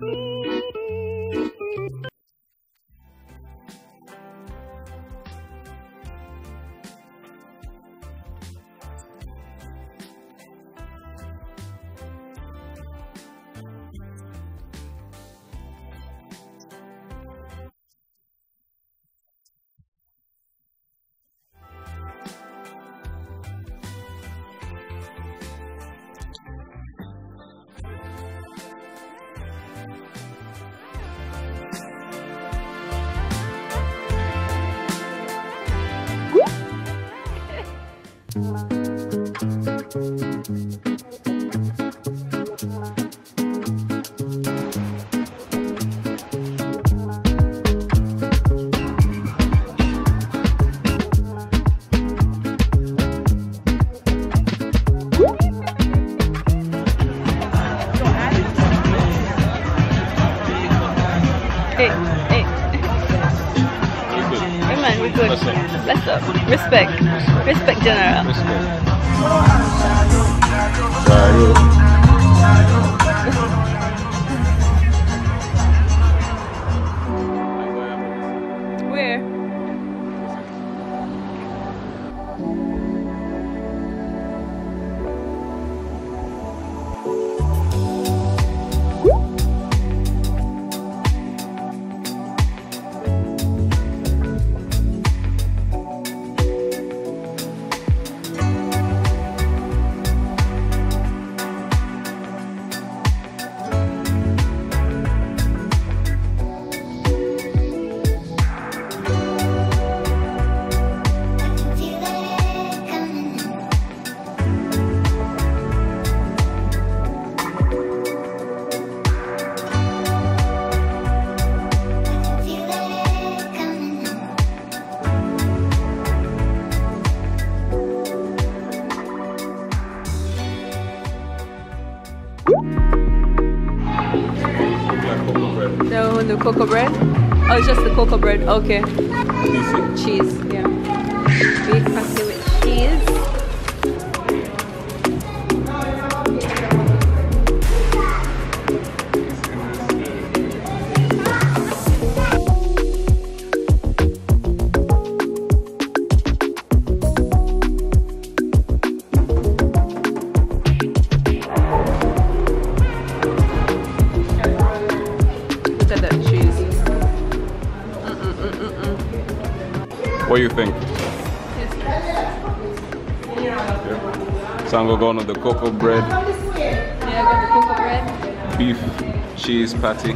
Hey, hey. We're good. What's up? Bless up. Respect. Respect, General. Where? One, the cocoa bread? Oh, it's just the cocoa bread. Okay. Easy. Cheese, yeah. So I'm gonna go on the cocoa bread, Yeah, I got the cocoa bread. beef, cheese patty.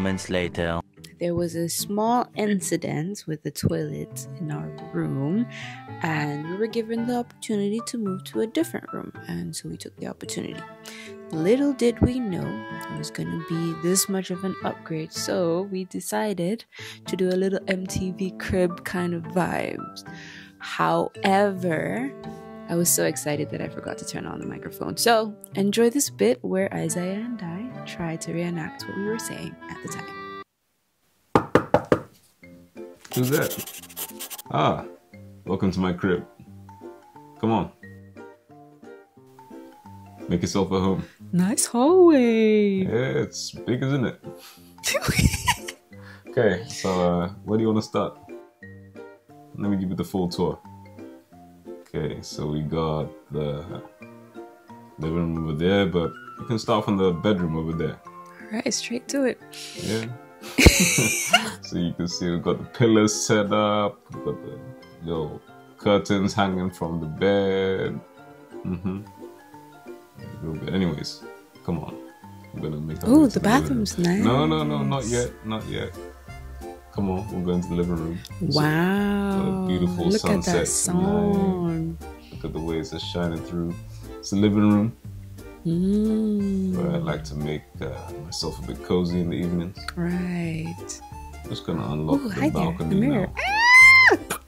Moments later. there was a small incident with the toilet in our room and we were given the opportunity to move to a different room and so we took the opportunity little did we know it was going to be this much of an upgrade so we decided to do a little mtv crib kind of vibes however I was so excited that I forgot to turn on the microphone. So, enjoy this bit where Isaiah and I try to reenact what we were saying at the time. Who's that? Ah, welcome to my crib. Come on. Make yourself at home. Nice hallway. Yeah, it's big, isn't it? Okay, so uh, where do you want to start? Let me give you the full tour. Okay, so we got the living room over there, but you can start from the bedroom over there. All right, straight to it. Yeah. so you can see we've got the pillars set up, we've got the little curtains hanging from the bed. Mm-hmm. Anyways, come on. I'm gonna make way the to living room. bathroom's nice. No, no, no, not yet, not yet. Come on, we're going to the living room. So, Wow. a beautiful Look at sunset that sun. Look at the way it's shining through. It's the living room Mm, where I like to make uh, myself a bit cozy in the evenings. right. Just gonna unlock Ooh, the hi there, balcony the now.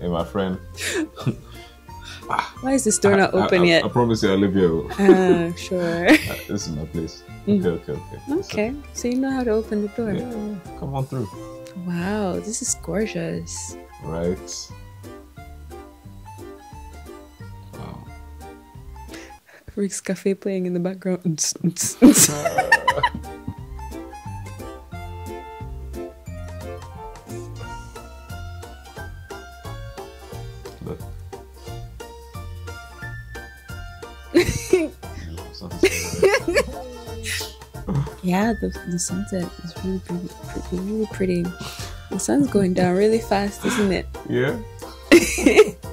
Hey, my friend. Why is this door not I- I- open I, yet? I promise you, Olivia. Ah, sure. uh, this is my place. Okay, okay, okay. Mm. okay, so you know how to open the door. Yeah, come on through. Wow, this is gorgeous. Right. Rick's Cafe playing in the background. Yeah, the, the sunset is really pretty, pretty, really pretty. The sun's going down really fast, isn't it? yeah.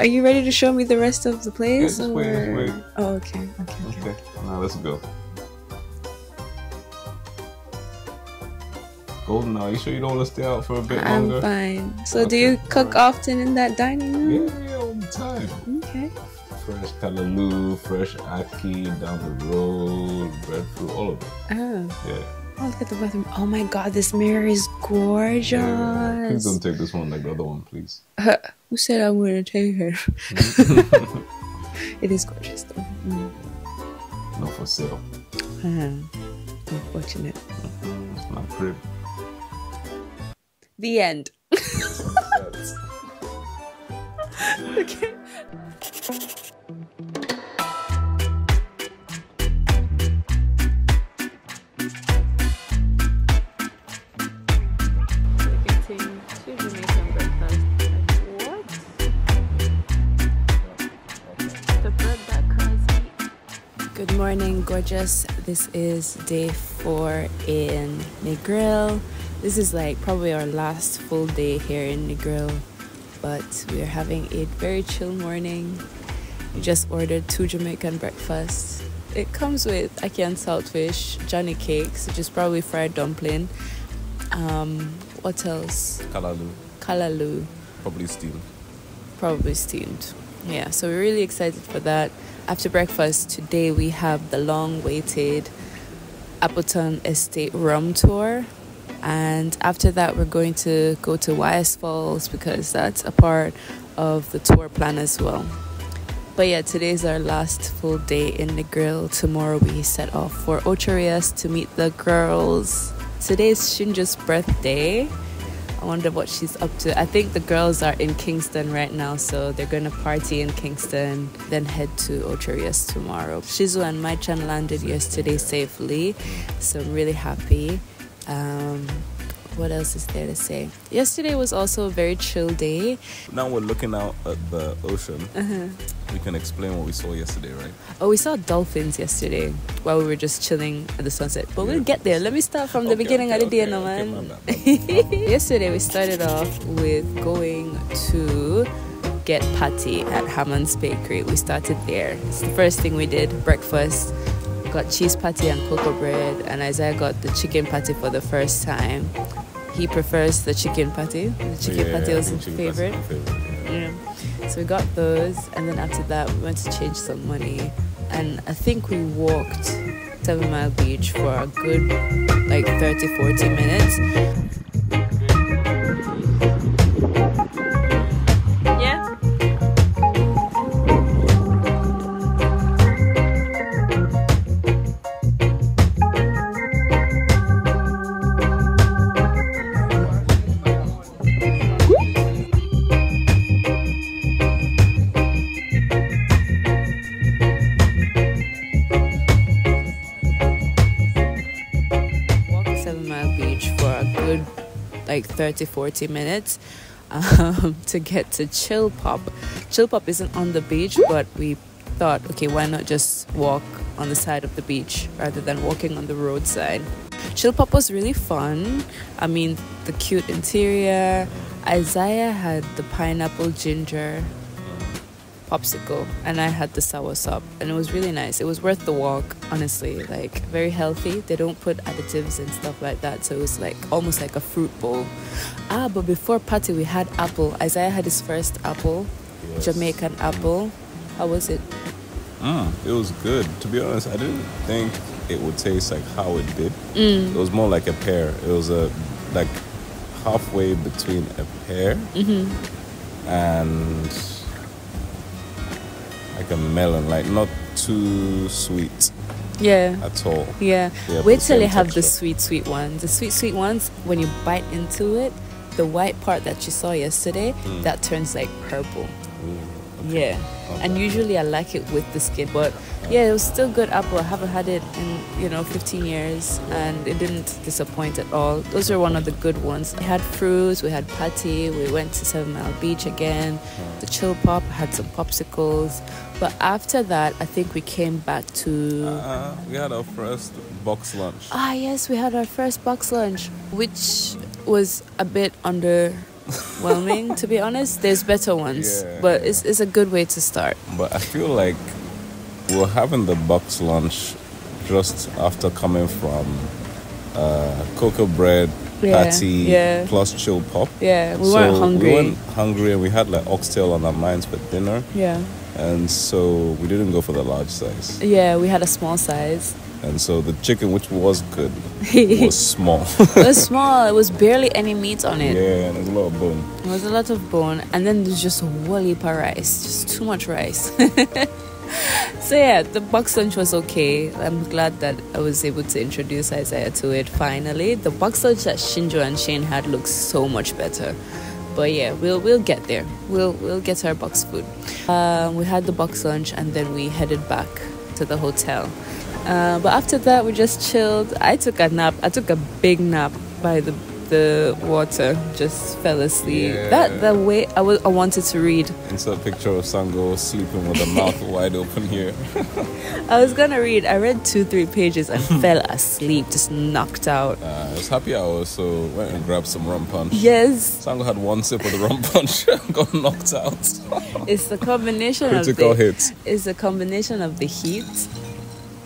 Are you ready to show me the rest of the place? Yeah, wait, wait. Oh, okay, okay, okay. Okay. Now let's go. Golden, are you sure you don't want to stay out for a bit I'm longer? fine. So, do you cook alright. often in that dining room? Yeah, yeah, all the time. Okay. Fresh kalaloo, fresh ackee down the road, breadfruit, all of it. Oh, Yeah. Oh, look at the bathroom. Oh my god, this mirror is gorgeous. yeah. Please don't take this one like the other one, please. Who said I'm going to take it? it is gorgeous, though. Mm. Not for sale. Ah, unfortunate. It's my crib. The end. okay. Gorgeous. This is day four in Negril. This is like probably our last full day here in Negril, but we are having a very chill morning. We just ordered two Jamaican breakfasts. It comes with ackee and saltfish, Johnny cakes, which is probably fried dumpling. Um, what else? Kalaloo, Kalaloo probably steamed. probably steamed. Yeah, so we're really excited for that. After breakfast today, we have the long-awaited Appleton Estate rum tour, and after that, we're going to go to YS Falls because that's a part of the tour plan as well. But yeah, today's our last full day in Negril. Tomorrow we set off for Ocho Rios to meet the girls. Today's Shinja's birthday. I wonder what she's up to. I think the girls are in Kingston right now, so they're gonna party in Kingston, then head to Ocho Rios tomorrow. Shizu and Maichan landed yesterday safely, so I'm really happy. Um, what else is there to say? Yesterday was also a very chill day. Now we're looking out at the ocean. Uh-huh. We can explain what we saw yesterday, right? Oh, we saw dolphins yesterday while we were just chilling at the sunset. But we'll get there. Let me start from the Okay, beginning okay, of the day, okay, no okay, man. my bad, my bad. Yesterday we started off with going to get patty at Hammond's Bakery. We started there. It's the first thing we did. Breakfast. Got cheese patty and cocoa bread, and Isaiah got the chicken patty for the first time. He prefers the chicken patty. The chicken Yeah, patty I was his favorite. favorite, yeah. Yeah. So we got those, and then after that, we went to change some money. And I think we walked Seven Mile Beach for a good like 30 40 minutes. 30 40 minutes um, to get to Chill Pop. Chill Pop isn't on the beach, but we thought, okay, why not just walk on the side of the beach rather than walking on the roadside? Chill Pop was really fun. I mean, the cute interior. Isaiah had the pineapple ginger popsicle and I had the sour sop and it was really nice. It was worth the walk, honestly. Like very healthy. They don't put additives and stuff like that, so it was like almost like a fruit bowl. Ah, but before party we had apple. Isaiah had his first apple, Yes. Jamaican apple. How was it? Mm, it was good. To be honest, I didn't think it would taste like how it did. Mm. It was more like a pear. It was a like halfway between a pear Mm-hmm. and like a melon, like not too sweet Yeah. at all. Yeah. Wait till you have the sweet, sweet ones. The sweet, sweet ones, when you bite into it, the white part that you saw yesterday, Mm. that turns like purple. Ooh, Yeah. And usually I like it with the skin, but yeah, it was still good apple. I haven't had it in, you know, 15 years and it didn't disappoint at all. Those were one of the good ones. We had fruits, we had patty, we went to Seven Mile Beach again, the chill pop, had some popsicles. But after that, I think we came back to. Uh, we had our first box lunch. Ah, yes, we had our first box lunch, which was a bit underwhelming, to be honest. There's better ones, Yeah, but it's, it's a good way to start. But I feel like we're having the box lunch just after coming from uh, cocoa bread, Yeah, patty, yeah. plus chill pop. Yeah, we So weren't hungry. We weren't hungry and we had like oxtail on our minds for dinner. Yeah. And so we didn't go for the large size. Yeah, we had a small size. And so the chicken, which was good, it was small. was small. It was barely any meat on it. yeah, and there's a lot of bone. It was a lot of bone, and then there's just wally pa rice, just too much rice. so yeah, the box lunch was okay. I'm glad that I was able to introduce Isaiah to it finally. The box lunch that Shinjo and Shane had looks so much better. But yeah, we'll we'll get there. We'll we'll get our box food. Uh, we had the box lunch and then we headed back to the hotel. Uh, but after that, we just chilled. I took a nap. I took a big nap by the the water. Just fell asleep. Yeah. That the way I was, I wanted to read. Insert a picture of Sango sleeping with the mouth wide open here. I was gonna read. I read two three pages and fell asleep, just knocked out. Uh, it was happy hour, so went and grabbed some rum punch. Yes, Sango had one sip of the rum punch and got knocked out. it's the combination Critical of the, hit. It's a combination of the heat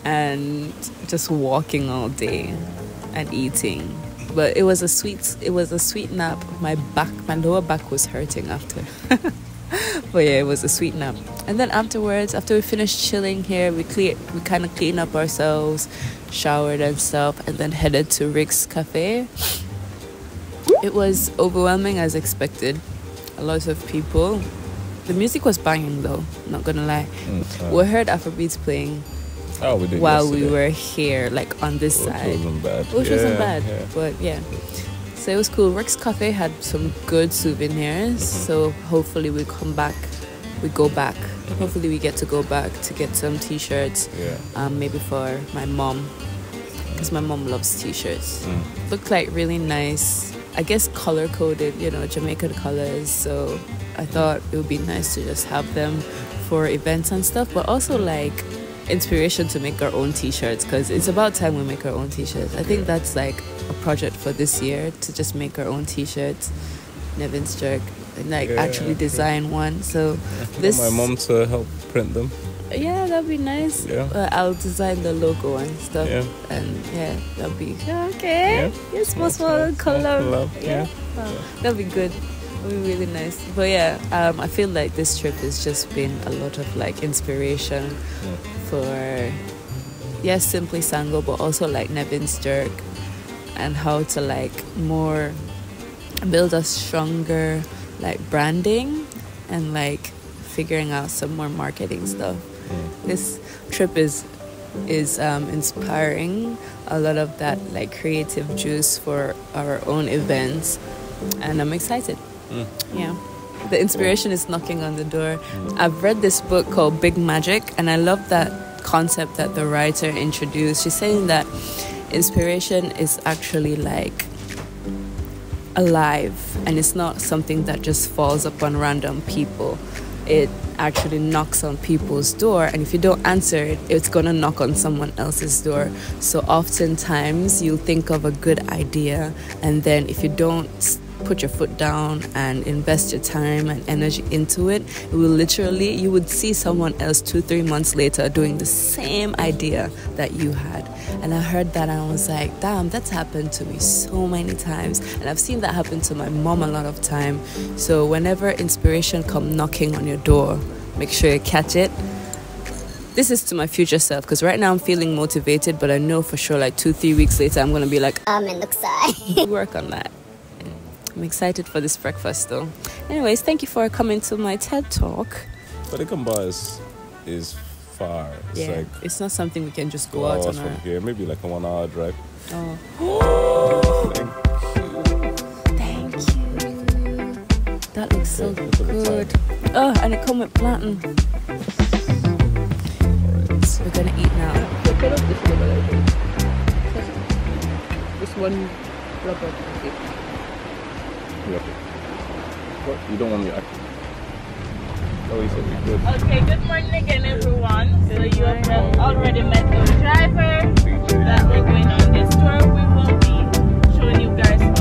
and just walking all day and eating. But it was a sweet it was a sweet nap. My back my lower back was hurting after. but yeah, it was a sweet nap. And then afterwards, after we finished chilling here, we clear we kind of cleaned up ourselves, showered and stuff, and then headed to Rick's Cafe. It was overwhelming as expected. A lot of people. The music was banging though, not gonna lie. Mm, We heard Afrobeats playing oh, we did while we were here, like on this Which side. wasn't bad. Which wasn't bad, yeah. but yeah. So it was cool. Rick's Cafe had some good souvenirs. So hopefully we come back, we go back. Hopefully we get to go back to get some t-shirts. Yeah. Um, maybe for my mom, because my mom loves t-shirts. Mm. Looked like really nice. I guess color coded, you know, Jamaican colors. So I thought it would be nice to just have them for events and stuff, but also like inspiration to make our own t-shirts because it's about time we make our own t-shirts. I think that's like a project for this year to just make our own t-shirts. Nevin's jerk, and like Yeah, actually yeah. design one. So This... my mom to help print them. yeah, that'd be nice. Yeah. Uh, I'll design the logo and stuff. Yeah. And yeah, that'd be okay. Yeah. Yes, small collab. collab, yeah. Wow, that'd be good. That'd be really nice. But yeah, um, I feel like this trip has just been a lot of like inspiration Mm. For yes, simply Sango, but also like Nevin's jerk and how to like more build a stronger like branding and like figuring out some more marketing stuff. Mm. This trip is is um, inspiring a lot of that like creative juice for our own events and I'm excited. Mm. Yeah. The inspiration is knocking on the door. Mm. I've read this book called Big Magic, and I love that concept that the writer introduced. She's saying that inspiration is actually like alive and it's not something that just falls upon random people. It actually knocks on people's door, and if you don't answer it, it's gonna knock on someone else's door. So, oftentimes, you'll think of a good idea, and then if you don't put your foot down and invest your time and energy into it, it will literally, you would see someone else two, three months later doing the same idea that you had. And I heard that and I was like, damn, that's happened to me so many times. And I've seen that happen to my mom a lot of time. So whenever inspiration come knocking on your door, make sure you catch it. This is to my future self because right now I'm feeling motivated, but I know for sure like two, three weeks later I'm gonna be like, Um, it looks like. work on that. I'm excited for this breakfast though. Anyways, thank you for coming to my TED talk. But the Kamba is, is far. It's yeah, like it's not something we can just go out hours on from our. here, maybe like a one hour drive. Oh, thank you. That looks so Yeah, look at the good. Oh, and it come with plantain. We're gonna eat now. This one rubber. Yeah. What? You don't want me acting? Oh, he said good. Okay, good morning again, everyone. So you have already met the driver that we're going on this tour. We will be showing you guys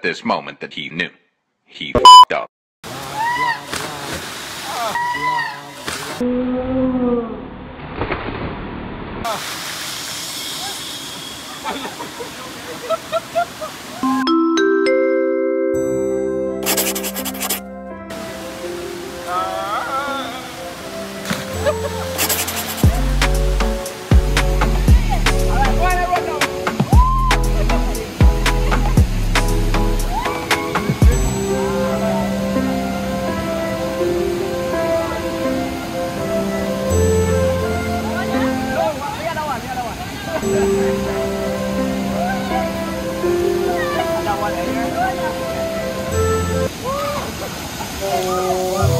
at this moment that he knew. He f***ed up. Oh.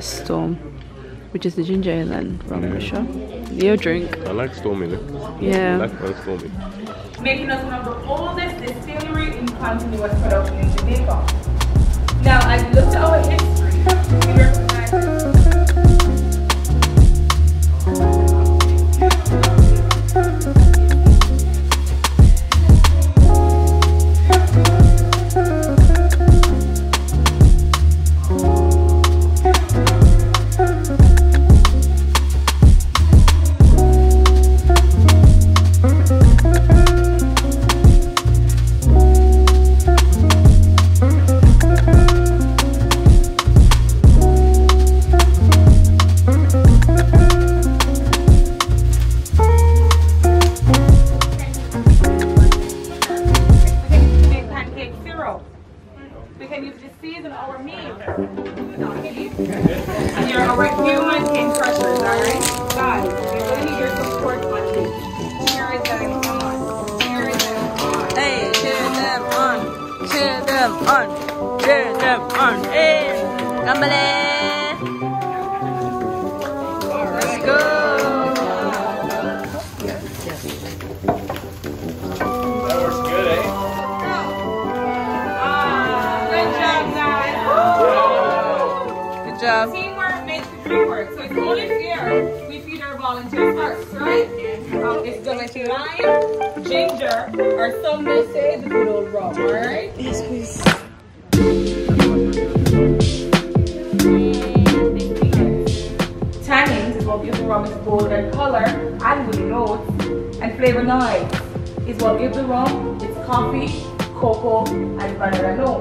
Storm, which is the ginger ale and rum yeah. Russia. Your drink. I like stormy. Yeah. yeah. I like stormy. Making us one of the oldest distillery in continuous production in Jamaica. Now, I look at our history. forgive the room. it's coffee, cocoa, and banana. No.